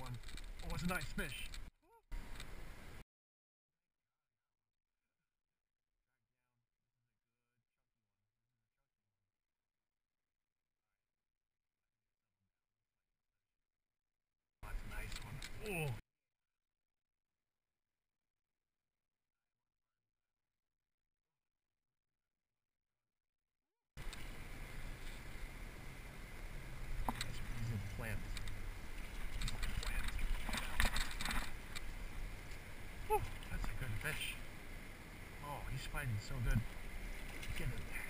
one. Oh, it's a nice fish. Fish. Oh, he's fighting so good. Get in there.